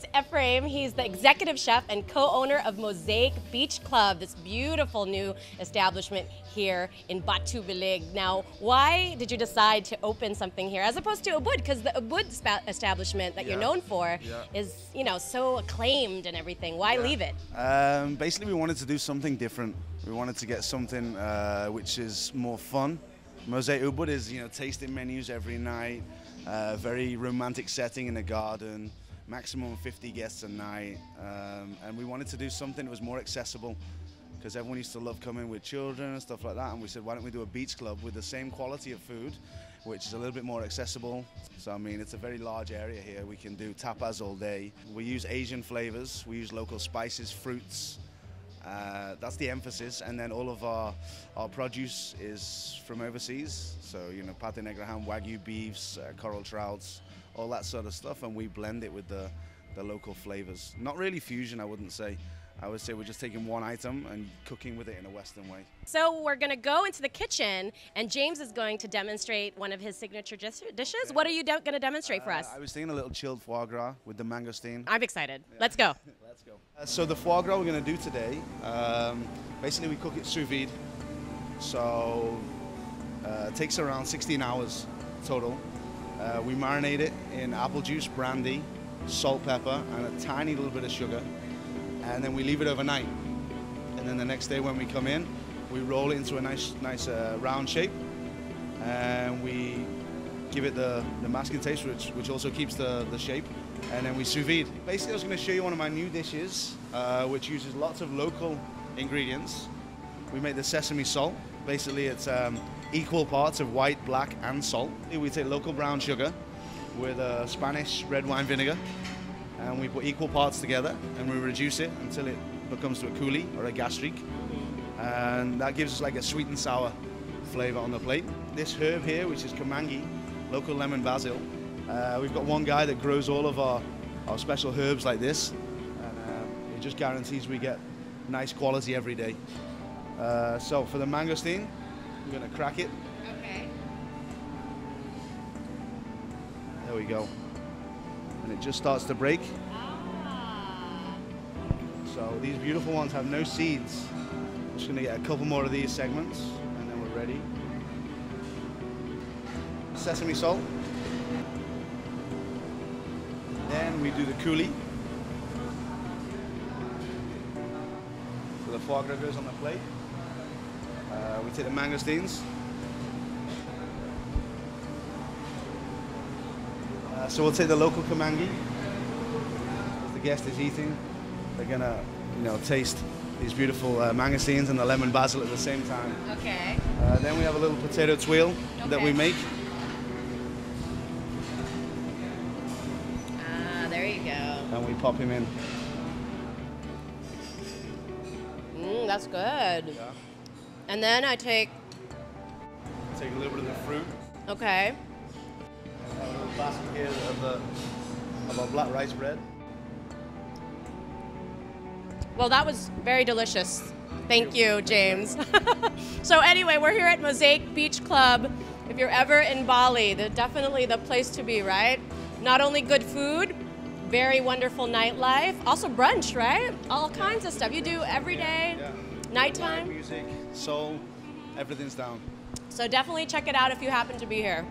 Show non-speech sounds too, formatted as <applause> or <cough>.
James Ephraim. He's the executive chef and co-owner of Mozaic Beach Club, this beautiful new establishment here in Batu Belig. Now, why did you decide to open something here as opposed to Ubud? Because the Ubud establishment that Yeah. you're known for Yeah. is, you know, so acclaimed and everything. Why Yeah. leave it? Um, basically, we wanted to do something different. We wanted to get something uh, which is more fun. Mozaic Ubud is, you know, tasting menus every night, uh, very romantic setting in a garden, maximum 50 guests a night, um, and we wanted to do something that was more accessible because everyone used to love coming with children and stuff like that. And we said, why don't we do a beach club with the same quality of food, which is a little bit more accessible. So I mean, it's a very large area here. We can do tapas all day. We use Asian flavors. We use local spices, fruits. Uh, that's the emphasis, and then all of our our produce is from overseas. So you know, pata negra ham, wagyu beefs, uh, coral trouts, all that sort of stuff, and we blend it with the the local flavors. Not really fusion, I wouldn't say. I would say we're just taking one item and cooking with it in a Western way. So we're going to go into the kitchen, and James is going to demonstrate one of his signature dis- dishes. What are you going to demonstrate for Uh, us? I was thinking a little chilled foie gras with the mangosteen. I'm excited. Let's go. <laughs> Let's go. Uh, so the foie gras we're going to do today, um, basically we cook it sous vide. So uh, it takes around 16 hours total. Uh, we marinate it in apple juice, brandy, salt, pepper, and a tiny little bit of sugar. And then we leave it overnight. And then the next day when we come in, we roll it into a nice, nice uh, round shape. And we give it the, the masking taste, which, which also keeps the, the shape. And then we sous vide. Basically, I was going to show you one of my new dishes, uh, which uses lots of local ingredients. We make the sesame salt. Basically, it's um, equal parts of white, black, and salt. We take local brown sugar with uh, Spanish red wine vinegar, and we put equal parts together, and we reduce it until it becomes to a coulis or a gastrique, and that gives us like a sweet and sour flavor on the plate. This herb here, which is kamangi, local lemon basil, uh, we've got one guy that grows all of our, our special herbs like this, and um, it just guarantees we get nice quality every day. Uh, so for the mangosteen, I'm gonna crack it. Okay. There we go. And it just starts to break. Ah. So these beautiful ones have no seeds. Just gonna get a couple more of these segments and then we're ready. Sesame salt. Then we do the coulis. So the foie gras goes on the plate. Uh, we take the mangosteens. So we'll take the local kamangi. As the guest is eating, they're gonna, you know, taste these beautiful uh, mangosteens and the lemon basil at the same time. Okay. Uh, then we have a little potato tuile that we make. Ah, there you go. And we pop him in. Mm, that's good. Yeah. And then I take, Take a little bit of the fruit. okay. A here of the of our black rice bread. Well, that was very delicious. Thank you, James. <laughs> so anyway, we're here at Mozaic Beach Club. If you're ever in Bali, the definitely the place to be, right? Not only good food, very wonderful nightlife, also brunch, right? All kinds of stuff. You do every day, Yeah. nighttime. Music, soul, everything's down. So definitely check it out if you happen to be here.